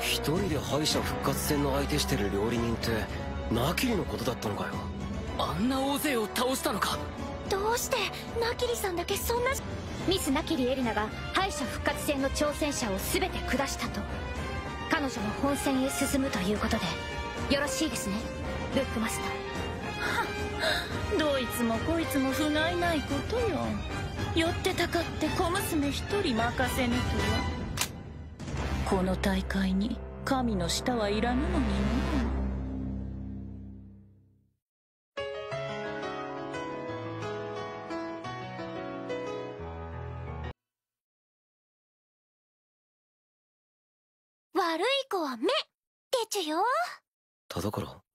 人で敗者復活戦の相手してる料理人ってナキリのことだったのかよ。あんな大勢を倒したのか。どうしてナキリさんだけそんな？ミスナキリエリナが敗者復活戦の挑戦者を全て下したと。彼女も本戦へ進むということで。よろしいですね。ブックマスター。どいつもこいつも不甲斐ないことよ。寄ってたかって小娘一人任せぬとはこの大会に神の舌はいらぬのにね。悪い子は目。でちゅよ。田所